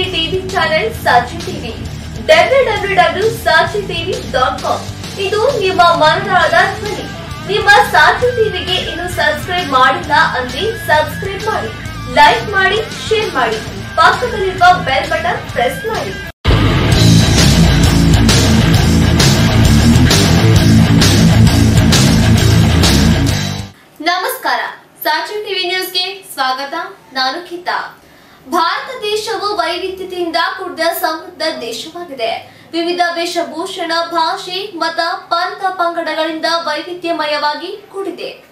ಅಕ್ಕರಿಯ TV channel Sachi TV W W W Sakshi TV dot com ಇದು ನಿಮ್ಮ ಮನದಾಳದ ಧ್ವನಿ. ನಿಮ್ಮ ಸಾಚಿ ಟಿವಿಗೆ ಇನ್ನು ಸಬ್ಸ್ಕ್ರೈಬ್ ಮಾಡಿಲ್ಲ ಅಂದ್ರೆ ಸಬ್ಸ್ಕ್ರೈಬ್ ಮಾಡಿ ಲೈಕ್ ಮಾಡಿ ಶೇರ್ ಮಾಡಿ. ಪಕ್ಕದಲ್ಲಿರುವ ಬೆಲ್ ಬಟನ್ ಪ್ರೆಸ್ ಮಾಡಿ. ನಮಸ್ಕಾರ. ಸಾಚಿ ಟಿವಿ ನ್ಯೂಸ್ಗೆ ಸ್ವಾಗತ. ನಾನು ಖಿತಾ ಭಾರತ ದೇಶವು ವೈವಿಧ್ಯತೆಯಿಂದ ಕೂಡಿದ ಸಮೃದ್ಧ ದೇಶವಾಗಿದೆ. ವಿವಿಧ ವೇಷಭೂಷಣ, ಭಾಷೆ, ಮತ, ಪಂಥ ಪಂಗಡಗಳಿಂದ ವೈವಿಧ್ಯಮಯವಾಗಿ ಕೂಡಿದೆ.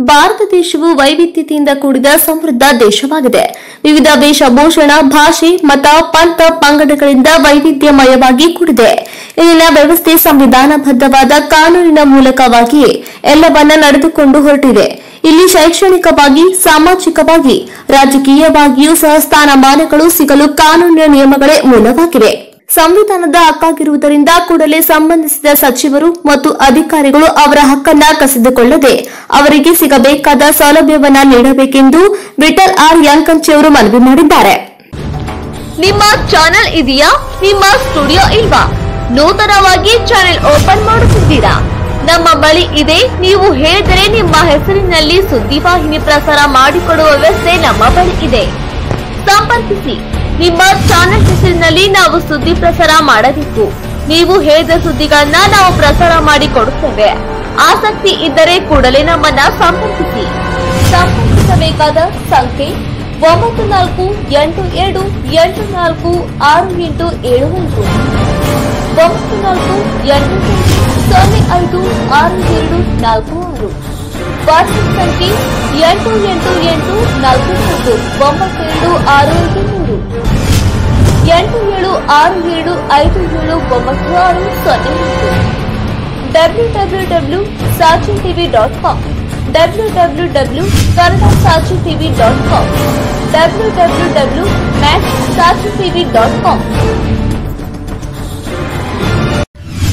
ಭಾರತ ದೇಶವು ವೈವಿಧ್ಯತೆಯಿಂದ ಕೂಡಿದ ಸಮೃದ್ಧ ದೇಶವಾಗಿದೆ. ವಿವಿಧ ವೇಷಭೂಷಣ, ಭಾಷೆ, ಮತ, ಪಂಥ ಪಂಗಡಗಳಿಂದ ವೈವಿಧ್ಯಮಯವಾಗಿ ಕೂಡಿದೆ. ಇಲ್ಲಿನ ವ್ಯವಸ್ಥೆ ಸಂವಿಧಾನಬದ್ಧವಾದ ಕಾನೂನಿನ ಮೂಲಕವಾಗಿಯೇ ಎಲ್ಲವನ್ನ ನಡೆದುಕೊಂಡು ಹೊರಟಿದೆ. ಇಲ್ಲಿ ಶೈಕ್ಷಣಿಕವಾಗಿ, ಸಾಮಾಜಿಕವಾಗಿ, ರಾಜಕೀಯವಾಗಿಯೂ ಸಹ ಸ್ಥಾನಮಾನಗಳು ಸಿಗಲು ಕಾನೂನಿನ ನಿಯಮಗಳೇ ಮೂಲವಾಗಿವೆ. ಸಂವಿಧಾನದ ಹಕ್ಕಾಗಿರುವುದರಿಂದ ಕೂಡಲೇ ಸಂಬಂಧಿಸಿದ ಸಚಿವರು ಮತ್ತು ಅಧಿಕಾರಿಗಳು ಅವರ ಹಕ್ಕನ್ನ ಕಸಿದುಕೊಳ್ಳದೆ ಅವರಿಗೆ ಸಿಗಬೇಕಾದ ಸೌಲಭ್ಯವನ್ನ ನೀಡಬೇಕೆಂದು ವಿಠಲ್ ಆರ್ ಯಾಂಕಂಚಿ ಅವರು ಮನವಿ ಮಾಡಿದ್ದಾರೆ. ನಿಮ್ಮ ಚಾನೆಲ್ ಇದೆಯಾ? ನಿಮ್ಮ ಸ್ಟುಡಿಯೋ ಇಲ್ವಾ? ನೂತನವಾಗಿ ಚಾನೆಲ್ ಓಪನ್ ಮಾಡುತ್ತಿದ್ದೀರಾ? ನಮ್ಮ ಬಳಿ ಇದೆ. ನೀವು ಹೇಳಿದರೆ ನಿಮ್ಮ ಹೆಸರಿನಲ್ಲಿ ಸುದ್ದಿವಾಹಿನಿ ಪ್ರಸಾರ ಮಾಡಿಕೊಡುವ ವ್ಯವಸ್ಥೆ ನಮ್ಮ ಬಳಿ ಇದೆ. ಸಂಪರ್ಕಿಸಿ. ನಿಮ್ಮ ಚಾನೆಲ್ ಹೆಸರಿನಲ್ಲಿ ನಾವು ಸುದ್ದಿ ಪ್ರಸಾರ ಮಾಡಬೇಕು. ನೀವು ಹೇಳಿದ ಸುದ್ದಿಗಳನ್ನ ನಾವು ಪ್ರಸಾರ ಮಾಡಿ ಕೊಡುತ್ತೇವೆ. ಆಸಕ್ತಿ ಇದ್ದರೆ ಕೂಡಲೇ ನಮ್ಮನ್ನ ಸಂಪರ್ಕಿಸಿ. ಸಂಪರ್ಕಿಸಬೇಕಾದ ಸಂಖ್ಯೆ ಒಂಬತ್ತು ನಾಲ್ಕು ಎಂಟು ಎರಡು ಎಂಟು ನಾಲ್ಕು ಆರು ಎಂಟು ಏಳು ಒಂದು. ಒಂಬತ್ತು ನಾಲ್ಕು ಎಂಟು ಸೊನ್ನೆ ಐದು ಆರು ಎರಡು ನಾಲ್ಕು ಆರು ವಾಟ್ಸ್ಆಪ್ ಸಂಖ್ಯೆ ಎಂಟು ಎಂಟು ಎಂಟು ನಾಲ್ಕು ನಾಲ್ಕು ಒಂಬತ್ತು ಎರಡು ಆರು ಐದು ಮೂರು ಎಂಟು ಏಳು ಆರು ಏಳು ಐದು ಏಳು ಒಂಬತ್ತು ಆರು ಸೊನ್ನೆ ಎಂಟು W W W Saachi TV dot com W W W Kannada Saachi TV dot com W W W match Saachi TV dot com